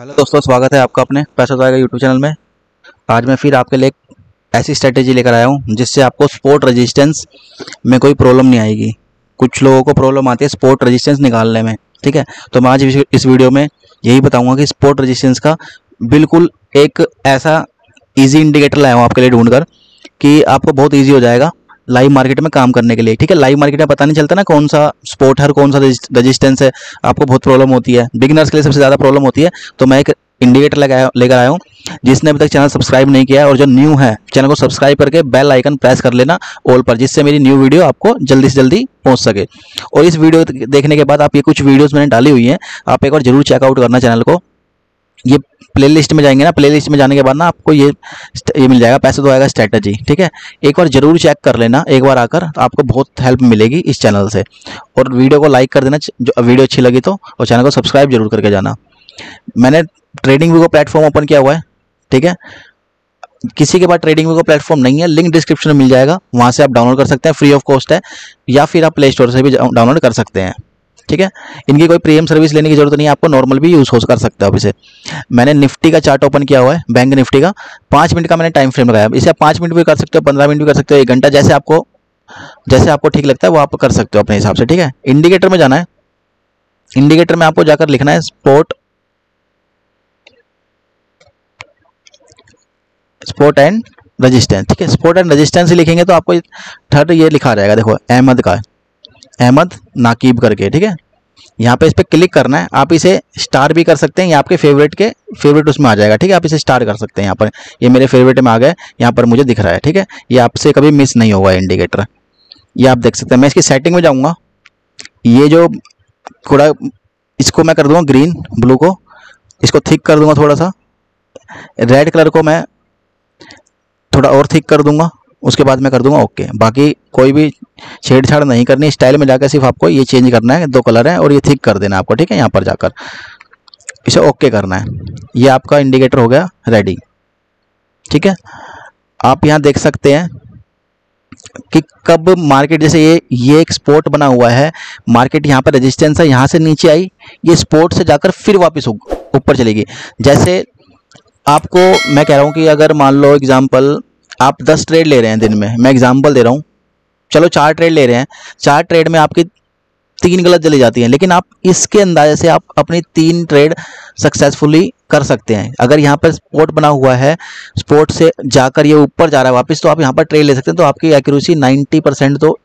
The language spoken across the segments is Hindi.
हेलो दोस्तों, स्वागत है आपका अपने पैसा जाएगा यूट्यूब चैनल में। आज मैं फिर आपके लिए एक ऐसी स्ट्रेटेजी लेकर आया हूँ, जिससे आपको स्पोर्ट रेजिस्टेंस में कोई प्रॉब्लम नहीं आएगी। कुछ लोगों को प्रॉब्लम आती है स्पोर्ट रेजिस्टेंस निकालने में, ठीक है? तो मैं आज इस वीडियो में यही बताऊँगा कि स्पोर्ट रजिस्टेंस का बिल्कुल एक ऐसा ईजी इंडिकेटर लाया हूँ आपके लिए ढूंढ कि आपको बहुत ईजी हो जाएगा। लाइव मार्केट में काम करने के लिए। ठीक है लाइव मार्केट में पता नहीं चलता ना कौन सा स्पोर्ट है कौन सा रजिस्टेंस है। आपको बहुत प्रॉब्लम होती है। बिगनर्स के लिए सबसे ज़्यादा प्रॉब्लम होती है। तो मैं एक इंडिकेटर लगाया, लेकर आया हूँ, जिसने अभी तक चैनल सब्सक्राइब नहीं किया और जो न्यू है चैनल को सब्सक्राइब करके बेल आइकन प्रेस कर लेना ऑल पर, जिससे मेरी न्यू वीडियो आपको जल्दी से जल्दी पहुँच सके। और इस वीडियो देखने के बाद आप ये कुछ वीडियोस मैंने डाली हुई हैं, आप एक बार ज़रूर चेकआउट करना चैनल को। ये प्लेलिस्ट में जाएँगे ना प्लेलिस्ट में जाने के बाद ना आपको ये ये मिल जाएगा, पैसे तो आएगा स्ट्रैटेजी ठीक है? एक बार ज़रूर चेक कर लेना, एक बार आकर तो आपको बहुत हेल्प मिलेगी इस चैनल से। और वीडियो को लाइक कर देना जो वीडियो अच्छी लगी तो और चैनल को सब्सक्राइब ज़रूर करके जाना। मैंने ट्रेडिंग व्यू का प्लेटफॉर्म ओपन किया हुआ है, ठीक है? किसी के पास ट्रेडिंग व्यू का प्लेटफॉर्म नहीं है लिंक डिस्क्रिप्शन में मिल जाएगा, वहाँ से आप डाउनलोड कर सकते हैं फ्री ऑफ़ कॉस्ट है, या फिर आप प्ले स्टोर से भी डाउनलोड कर सकते हैं। ठीक है? इनकी कोई प्रीमियम सर्विस लेने की ज़रूरत नहीं है, आपको नॉर्मल भी यूज़ हो कर सकते हो आप इसे। मैंने निफ्टी का चार्ट ओपन किया हुआ है बैंक निफ्टी का। पाँच मिनट का मैंने टाइम फ्रेम लगाया। इसे आप पाँच मिनट भी कर सकते हो, पंद्रह मिनट भी कर सकते हो, एक घंटा जैसे आपको जैसे आपको ठीक लगता है, वो आप कर सकते हो अपने हिसाब से, ठीक है? इंडिकेटर में जाना है। इंडिकेटर में आपको जाकर लिखना है स्पोर्ट स्पोर्ट एंड रजिस्टेंस ठीक है? स्पोर्ट एंड रजिस्टेंस लिखेंगे तो आपको थर्ड ये लिखा रहेगा देखो अहमद का अहमद नाकीब करके, ठीक है? यहाँ पे इस पर क्लिक करना है। आप इसे स्टार भी कर सकते हैं। ये आपके फेवरेट के फेवरेट उसमें आ जाएगा, ठीक है? आप इसे स्टार कर सकते हैं यहाँ पर। ये मेरे फेवरेट में आ गए। यहाँ पर मुझे दिख रहा है, ठीक है? ये आपसे कभी मिस नहीं होगा इंडिकेटर ये आप देख सकते हैं। मैं इसकी सेटिंग में जाऊँगा। ये जो थोड़ा, इसको मैं कर दूँगा ग्रीन ब्लू को। इसको थिक कर दूँगा थोड़ा सा। रेड कलर को मैं थोड़ा और थिक कर दूँगा। उसके बाद मैं कर दूँगा ओके बाकी कोई भी छेड़छाड़ नहीं करनी, स्टाइल में जाकर सिर्फ़ आपको ये चेंज करना है, दो कलर है और ये थिक कर देना आपको, ठीक है? यहाँ पर जाकर। इसे ओके करना है। ये आपका इंडिकेटर हो गया रेडी ठीक है? आप यहाँ देख सकते हैं कि कब मार्केट जैसे ये ये एक स्पोर्ट बना हुआ है मार्केट यहाँ पर रेजिस्टेंस है, यहाँ से नीचे आई, ये स्पोर्ट से जाकर फिर वापस ऊपर चलेगी। जैसे आपको, मैं कह रहा हूँ कि अगर मान लो एग्ज़ाम्पल आप दस ट्रेड ले रहे हैं दिन में, मैं एग्ज़ाम्पल दे रहा हूँ चलो चार ट्रेड ले रहे हैं। चार ट्रेड में आपकी तीन गलत चली जाती हैं, लेकिन आप इसके अंदाजे से आप अपनी तीन ट्रेड सक्सेसफुली कर सकते हैं। अगर यहाँ पर स्पोर्ट बना हुआ है स्पोर्ट से जाकर ये ऊपर जा रहा है वापस तो आप यहाँ पर ट्रेड ले सकते हैं तो आपकी एक्यूरेसी 90 परसेंट तो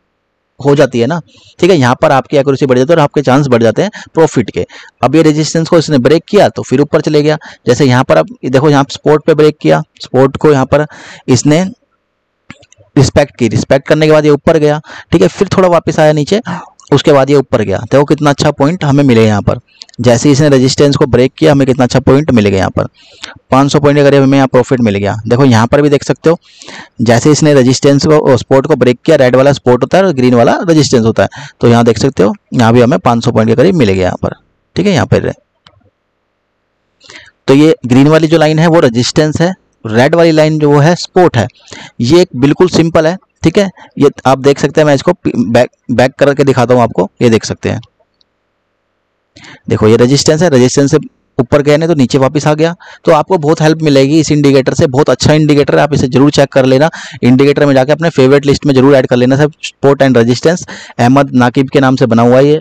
हो जाती है ना। ठीक है, यहाँ पर आपकी एक्यूरेसी बढ़ जाती है और आपके चांस बढ़ जाते हैं प्रॉफिट के। अब ये रेजिस्टेंस को इसने ब्रेक किया तो फिर ऊपर चले गया। जैसे यहाँ पर आप देखो यहाँ स्पोर्ट पे ब्रेक किया स्पोर्ट को यहाँ पर इसने रिस्पेक्ट की। रिस्पेक्ट करने के बाद ये ऊपर गया, ठीक है? फिर थोड़ा वापस आया नीचे, उसके बाद ये ऊपर गया। देखो कितना अच्छा पॉइंट हमें मिले यहाँ पर। जैसे इसने रेजिस्टेंस को ब्रेक किया, हमें कितना अच्छा पॉइंट मिल गया यहाँ पर। 500 पॉइंट के करीब हमें यहाँ प्रॉफिट मिल गया। देखो यहाँ पर भी देख सकते हो, जैसे इसने रेजिस्टेंस को स्पोर्ट को ब्रेक किया रेड वाला स्पोर्ट होता है और ग्रीन वाला रजिस्टेंस होता है। तो यहाँ देख सकते हो, यहाँ भी हमें पाँच सौ पॉइंट के करीब मिल गया यहाँ पर। ठीक है? यहाँ पर। तो ये ग्रीन वाली जो लाइन है, वो रजिस्टेंस है। रेड वाली लाइन जो है स्पोर्ट है। ये एक बिल्कुल सिंपल है, ठीक है? ये आप देख सकते हैं, मैं इसको बैक बैक करके दिखाता हूँ आपको, ये देख सकते हैं। देखो, ये रेजिस्टेंस है रेजिस्टेंस से ऊपर गए ना तो नीचे वापस आ गया। तो आपको बहुत हेल्प मिलेगी इस इंडिकेटर से, बहुत अच्छा इंडिकेटर है, आप इसे ज़रूर चेक कर लेना। इंडिकेटर में जाकर अपने फेवरेट लिस्ट में ज़रूर ऐड कर लेना सब support and resistance Ahmad Naqib के नाम से बना हुआ ये,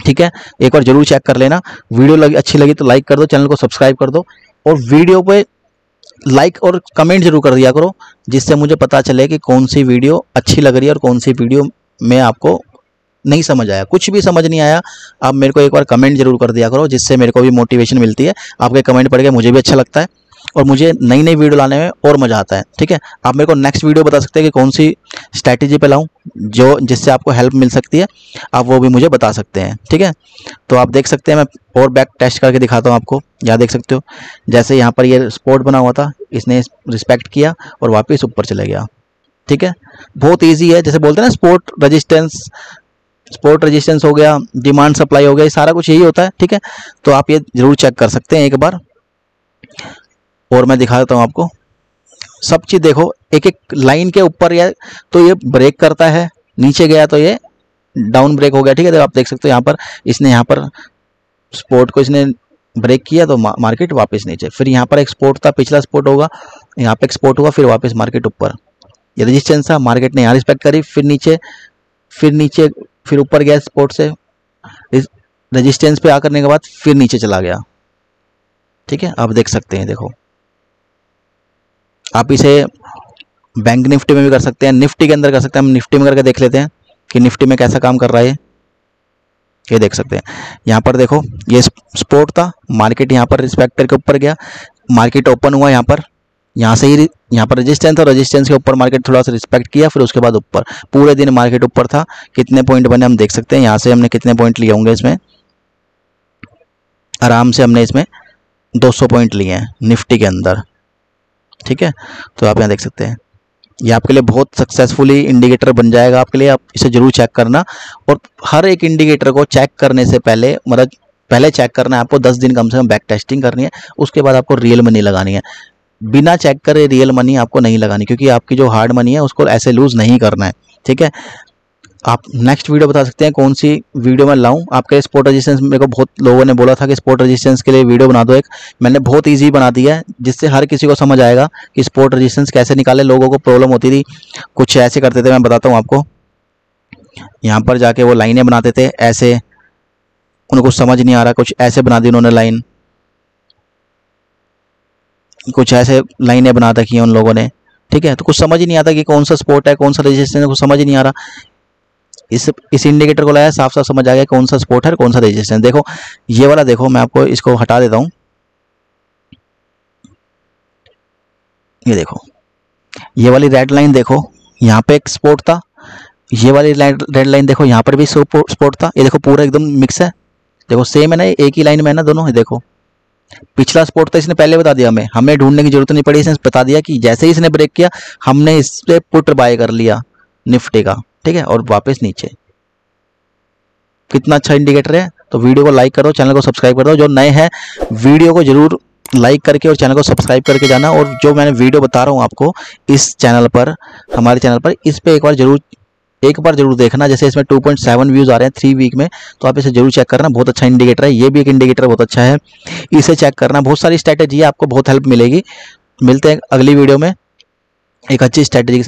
ठीक है? एक बार ज़रूर चेक कर लेना। वीडियो लगी, अच्छी लगी तो लाइक कर दो, चैनल को सब्सक्राइब कर दो। और वीडियो पे लाइक और कमेंट ज़रूर कर दिया करो, जिससे मुझे पता चले कि कौन सी वीडियो अच्छी लग रही है और कौन सी वीडियो में आपको नहीं समझ आया। कुछ भी समझ नहीं आया, आप मेरे को एक बार कमेंट ज़रूर कर दिया करो, जिससे मेरे को भी मोटिवेशन मिलती है। आपके कमेंट पढ़ के मुझे भी अच्छा लगता है। और मुझे नई नई वीडियो लाने में और मज़ा आता है, ठीक है? आप मेरे को नेक्स्ट वीडियो बता सकते हैं कि कौन सी स्ट्रैटेजी पे लाऊं, जो जिससे आपको हेल्प मिल सकती है, आप वो भी मुझे बता सकते हैं, ठीक है? तो आप देख सकते हैं, मैं और बैक टेस्ट करके दिखाता हूँ आपको यहाँ देख सकते हो? जैसे यहाँ पर ये स्पोर्ट बना हुआ था, इसने रिस्पेक्ट किया और वापस ऊपर चले गया, ठीक है? बहुत ईजी है, जैसे बोलते हैं ना स्पोर्ट रजिस्टेंस स्पोर्ट रजिस्टेंस हो गया डिमांड सप्लाई हो गया, ये सारा कुछ यही होता है, ठीक है? तो आप ये ज़रूर चेक कर सकते हैं एक बार। और मैं दिखा देता हूँ आपको। सब चीज़ देखो एक एक लाइन के ऊपर या तो ये ब्रेक करता है, नीचे गया तो ये डाउन ब्रेक हो गया, ठीक है? तो आप देख सकते हो यहाँ पर, इसने यहाँ पर स्पोर्ट को इसने ब्रेक किया तो मार्केट वापस नीचे। फिर यहाँ पर एक्सपोर्ट था, पिछला स्पोर्ट होगा, यहाँ पे एक्सपोर्ट हुआ फिर वापस मार्केट ऊपर। ये रजिस्टेंस था मार्केट ने यहाँ रिस्पेक्ट करी, फिर नीचे फिर नीचे, फिर ऊपर गया स्पोर्ट से। रजिस्टेंस पे आकर के बाद फिर नीचे चला गया। ठीक है? आप देख सकते हैं, देखो। आप इसे बैंक निफ्टी में भी कर सकते हैं। निफ्टी के अंदर कर सकते हैं। हम निफ्टी में करके देख लेते हैं कि निफ्टी में कैसा काम कर रहा है। ये देख सकते हैं। यहाँ पर देखो, ये स्पोर्ट था। मार्केट यहाँ पर रिस्पेक्टर के ऊपर गया। मार्केट ओपन हुआ यहाँ पर। यहाँ से ही यहाँ पर रेजिस्टेंस था। रेजिस्टेंस के ऊपर मार्केट थोड़ा सा रिस्पेक्ट किया, फिर उसके बाद ऊपर। पूरे दिन मार्केट ऊपर था। कितने पॉइंट बने हम देख सकते हैं। यहाँ से हमने कितने पॉइंट लिए होंगे इसमें? आराम से हमने इसमें 200 पॉइंट लिए हैं निफ्टी के अंदर। ठीक है? तो आप यहाँ देख सकते हैं। ये आपके लिए बहुत सक्सेसफुली इंडिकेटर बन जाएगा आपके लिए। आप इसे ज़रूर चेक करना। और हर एक इंडिकेटर को चेक करने से पहले मतलब पहले चेक करना है आपको 10 दिन कम से कम बैक टेस्टिंग करनी है। उसके बाद आपको रियल मनी लगानी है। बिना चेक करे रियल मनी आपको नहीं लगानी, क्योंकि आपकी जो हार्ड मनी है, उसको ऐसे लूज़ नहीं करना है। ठीक है? आप नेक्स्ट वीडियो बता सकते हैं कौन सी वीडियो मैं लाऊं। आपके स्पोर्ट रजिस्टेंस मेरे को बहुत लोगों ने बोला था कि स्पोर्ट रजिस्टेंस के लिए वीडियो बना दो एक। मैंने बहुत इजी बना दिया है, जिससे हर किसी को समझ आएगा कि स्पोर्ट रजिस्टेंस कैसे निकाले। लोगों को प्रॉब्लम होती थी, कुछ ऐसे करते थे, मैं बताता हूँ आपको। यहाँ पर जाके वो लाइनें बनाते थे, ऐसे। उनको समझ नहीं आ रहा, कुछ ऐसे बना दी उन्होंने लाइन। कुछ ऐसे लाइनें बना रखी हैं उन लोगों ने। ठीक है तो कुछ समझ ही नहीं आता कि कौन सा स्पोर्ट है, कौन सा रजिस्ट्रेशन कुछ समझ ही नहीं आ रहा। इस इस इंडिकेटर को लाया साफ़ साफ़ समझ आ गया कौन सा स्पोर्ट है कौन सा रजिस्ट्रेशन देखो, ये वाला देखो, मैं आपको इसको हटा देता हूँ। ये देखो, ये वाली रेड लाइन देखो, यहाँ पे एक स्पोर्ट था। ये वाली रेड लाइन देखो, यहाँ पर भी स्पोर्ट था। ये देखो, पूरा एकदम मिक्स है। देखो सेम है ना, एक ही लाइन में है ना दोनों देखो। पिछला स्पोर्ट तो इसने पहले बता दिया हमें। हमें ढूँढने की ज़रूरत नहीं पड़ी, इसने बता दिया कि जैसे ही इसने ब्रेक किया, हमने इस पर पुट बाय कर लिया, निफ्टी का। ठीक है, और वापस नीचे। कितना अच्छा इंडिकेटर है तो वीडियो को लाइक करो चैनल को सब्सक्राइब कर दो। जो नए हैं वीडियो को ज़रूर लाइक करके और चैनल को सब्सक्राइब करके जाना। और जो मैंने वीडियो बता रहा हूँ आपको, इस चैनल पर, हमारे चैनल पर, इस पर एक बार ज़रूर, एक बार ज़रूर देखना। जैसे इसमें 2.7 व्यूज़ आ रहे हैं थ्री वीक में तो आप इसे ज़रूर चेक करना। बहुत अच्छा इंडिकेटर है, ये भी एक इंडिकेटर बहुत अच्छा है। इसे चेक करना। बहुत सारी स्ट्रैटेजी है, आपको बहुत हेल्प मिलेगी। मिलते हैं अगली वीडियो में। एक अच्छी स्ट्रैटेजी